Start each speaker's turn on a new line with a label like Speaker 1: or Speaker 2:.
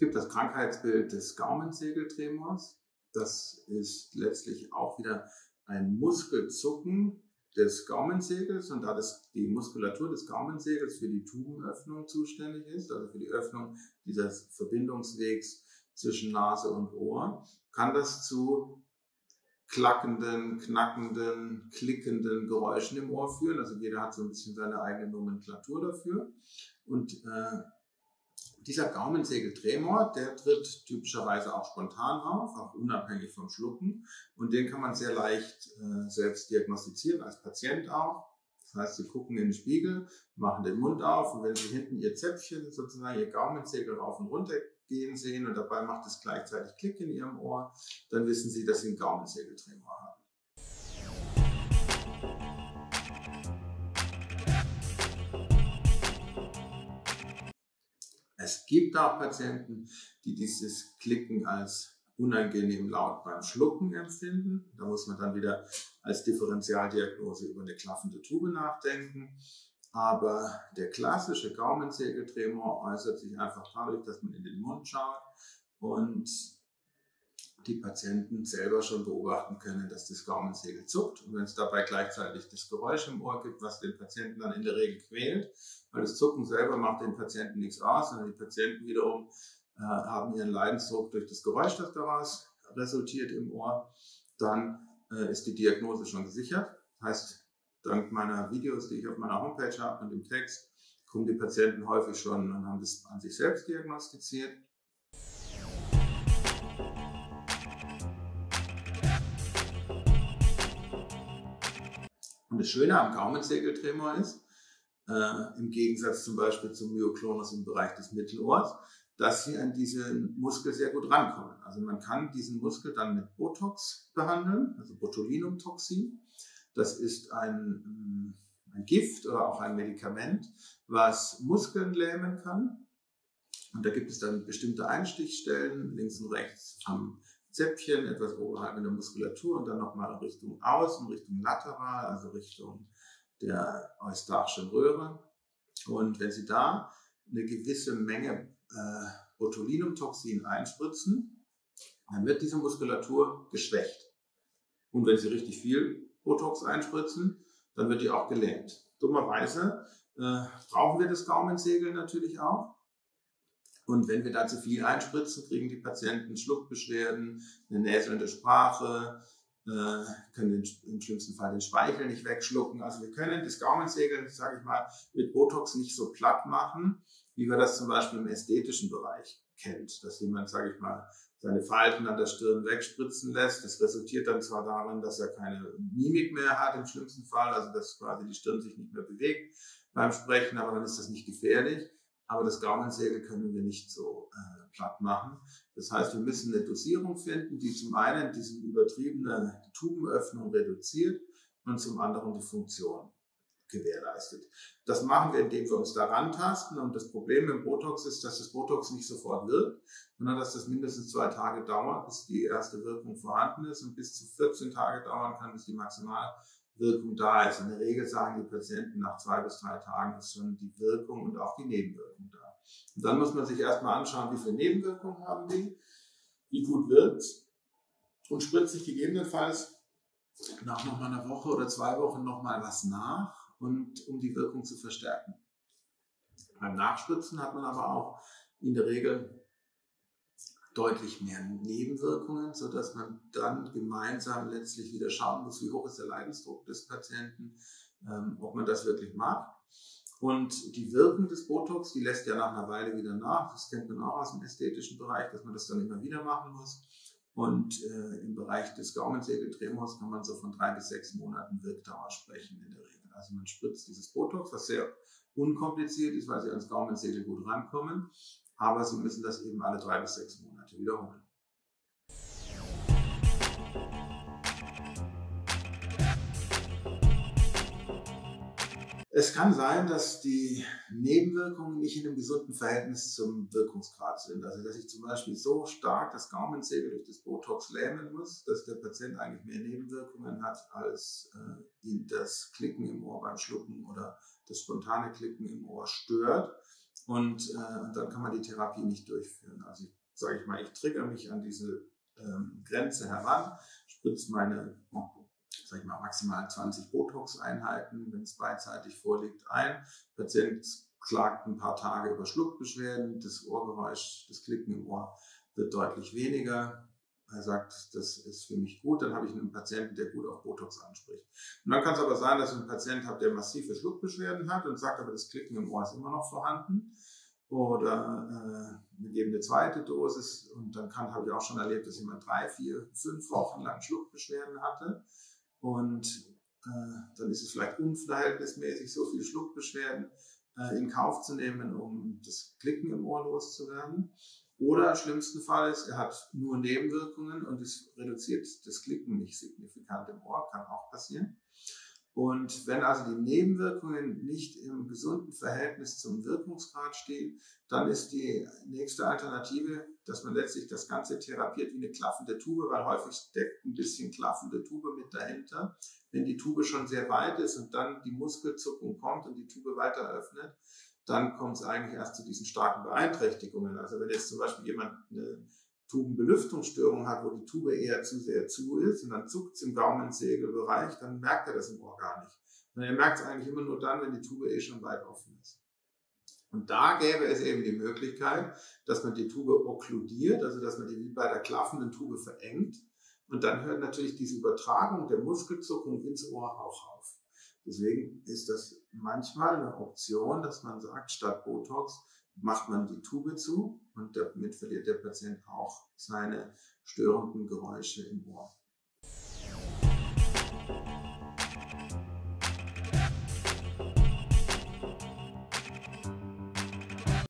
Speaker 1: gibt das Krankheitsbild des Gaumensegeltremors. Das ist letztlich auch wieder ein Muskelzucken des Gaumensegels und da das, die Muskulatur des Gaumensegels für die Tubenöffnung zuständig ist, also für die Öffnung dieses Verbindungswegs zwischen Nase und Ohr, kann das zu klackenden, knackenden, klickenden Geräuschen im Ohr führen. Also jeder hat so ein bisschen seine eigene Nomenklatur dafür. Und äh, dieser Gaumensegeltremor, der tritt typischerweise auch spontan auf, auch unabhängig vom Schlucken. Und den kann man sehr leicht äh, selbst diagnostizieren, als Patient auch. Das heißt, Sie gucken in den Spiegel, machen den Mund auf und wenn Sie hinten Ihr Zäpfchen, sozusagen Ihr Gaumensegel rauf und runter gehen sehen und dabei macht es gleichzeitig Klick in Ihrem Ohr, dann wissen Sie, dass Sie einen Gaumensegeltremor haben. Es gibt auch Patienten, die dieses Klicken als unangenehm laut beim Schlucken empfinden. Da muss man dann wieder als Differentialdiagnose über eine klaffende Tube nachdenken. Aber der klassische Gaumensegeltremor äußert sich einfach dadurch, dass man in den Mund schaut und die Patienten selber schon beobachten können, dass das Gaumensegel zuckt. Und wenn es dabei gleichzeitig das Geräusch im Ohr gibt, was den Patienten dann in der Regel quält, weil das Zucken selber macht den Patienten nichts aus, sondern die Patienten wiederum äh, haben ihren Leidensdruck durch das Geräusch, das daraus resultiert im Ohr, dann äh, ist die Diagnose schon gesichert. Heißt, dank meiner Videos, die ich auf meiner Homepage habe und dem Text, kommen die Patienten häufig schon und haben das an sich selbst diagnostiziert. Das Schöne am Gaumensegeltremor ist, äh, im Gegensatz zum Beispiel zum Myoklonus im Bereich des Mittelohrs, dass sie an diesen Muskel sehr gut rankommen. Also man kann diesen Muskel dann mit Botox behandeln, also Botulinumtoxin. Das ist ein, mm, ein Gift oder auch ein Medikament, was Muskeln lähmen kann. Und da gibt es dann bestimmte Einstichstellen links und rechts am Zäpfchen, etwas oberhalb in der Muskulatur und dann nochmal Richtung außen, Richtung lateral, also Richtung der eustachischen Röhre. Und wenn Sie da eine gewisse Menge äh, Botulinumtoxin einspritzen, dann wird diese Muskulatur geschwächt. Und wenn Sie richtig viel Botox einspritzen, dann wird die auch gelähmt. Dummerweise äh, brauchen wir das Gaumensegel natürlich auch. Und wenn wir da zu viel einspritzen, kriegen die Patienten Schluckbeschwerden, eine näselnde Sprache, äh, können im schlimmsten Fall den Speichel nicht wegschlucken. Also wir können das Gaumensegel, sage ich mal, mit Botox nicht so platt machen, wie wir das zum Beispiel im ästhetischen Bereich kennt, dass jemand, sage ich mal, seine Falten an der Stirn wegspritzen lässt. Das resultiert dann zwar darin, dass er keine Mimik mehr hat im schlimmsten Fall, also dass quasi die Stirn sich nicht mehr bewegt beim Sprechen, aber dann ist das nicht gefährlich. Aber das Gaumensegel können wir nicht so äh, platt machen. Das heißt, wir müssen eine Dosierung finden, die zum einen diese übertriebene Tubenöffnung reduziert und zum anderen die Funktion gewährleistet. Das machen wir, indem wir uns daran tasten. Und das Problem im Botox ist, dass das Botox nicht sofort wirkt, sondern dass das mindestens zwei Tage dauert, bis die erste Wirkung vorhanden ist und bis zu 14 Tage dauern kann, bis die Maximalwirkung da ist. In der Regel sagen die Patienten, nach zwei bis drei Tagen ist schon die Wirkung und auch die Nebenwirkung da. Und dann muss man sich erstmal anschauen, wie viele Nebenwirkungen haben die, wie gut wirkt und spritzt sich gegebenenfalls nach nochmal einer Woche oder zwei Wochen nochmal was nach und um die Wirkung zu verstärken. Beim Nachspritzen hat man aber auch in der Regel deutlich mehr Nebenwirkungen, so dass man dann gemeinsam letztlich wieder schauen muss, wie hoch ist der Leidensdruck des Patienten, ähm, ob man das wirklich mag. Und die Wirkung des Botox, die lässt ja nach einer Weile wieder nach. Das kennt man auch aus dem ästhetischen Bereich, dass man das dann immer wieder machen muss. Und äh, im Bereich des Gaumensegeltremors kann man so von drei bis sechs Monaten Wirkdauer sprechen in der Regel. Also man spritzt dieses Botox, was sehr unkompliziert ist, weil sie ans Gaumensegel gut rankommen. Aber sie müssen das eben alle drei bis sechs Monate wiederholen. Es kann sein, dass die Nebenwirkungen nicht in einem gesunden Verhältnis zum Wirkungsgrad sind. Also, dass ich zum Beispiel so stark das Gaumensegel durch das Botox lähmen muss, dass der Patient eigentlich mehr Nebenwirkungen hat, als äh, ihn das Klicken im Ohr beim Schlucken oder das spontane Klicken im Ohr stört. Und, äh, dann kann man die Therapie nicht durchführen. Also, ich sage ich mal, ich trigger mich an diese ähm, Grenze heran, spritze meine, sag ich mal, maximal 20 Botox-Einheiten, wenn es beidseitig vorliegt, ein. Patient klagt ein paar Tage über Schluckbeschwerden, das Ohrgeräusch, das Klicken im Ohr wird deutlich weniger. Er sagt, das ist für mich gut, dann habe ich einen Patienten, der gut auf Botox anspricht. Und dann kann es aber sein, dass ich einen Patienten habe, der massive Schluckbeschwerden hat und sagt, aber das Klicken im Ohr ist immer noch vorhanden. Oder äh, wir geben eine zweite Dosis und dann kann, habe ich auch schon erlebt, dass jemand drei, vier, fünf Wochen lang Schluckbeschwerden hatte. Und äh, dann ist es vielleicht unverhältnismäßig, so viele Schluckbeschwerden äh, in Kauf zu nehmen, um das Klicken im Ohr loszuwerden. Oder im schlimmsten Fall ist, er hat nur Nebenwirkungen und es reduziert das Klicken nicht signifikant im Ohr, kann auch passieren. Und wenn also die Nebenwirkungen nicht im gesunden Verhältnis zum Wirkungsgrad stehen, dann ist die nächste Alternative, dass man letztlich das Ganze therapiert wie eine klaffende Tube, weil häufig steckt ein bisschen klaffende Tube mit dahinter. Wenn die Tube schon sehr weit ist und dann die Muskelzuckung kommt und die Tube weiter öffnet, dann kommt es eigentlich erst zu diesen starken Beeinträchtigungen. Also wenn jetzt zum Beispiel jemand eine Tubenbelüftungsstörung hat, wo die Tube eher zu sehr zu ist und dann zuckt es im Gaumensegelbereich, dann merkt er das im Ohr gar nicht. Und er merkt es eigentlich immer nur dann, wenn die Tube eh schon weit offen ist. Und da gäbe es eben die Möglichkeit, dass man die Tube okkludiert, also dass man die wie bei der klaffenden Tube verengt. Und dann hört natürlich diese Übertragung der Muskelzuckung ins Ohr auch auf. Deswegen ist das manchmal eine Option, dass man sagt, statt Botox macht man die Tube zu und damit verliert der Patient auch seine störenden Geräusche im Ohr.